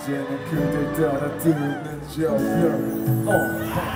이제는 그들 따라 뛰는 저 별.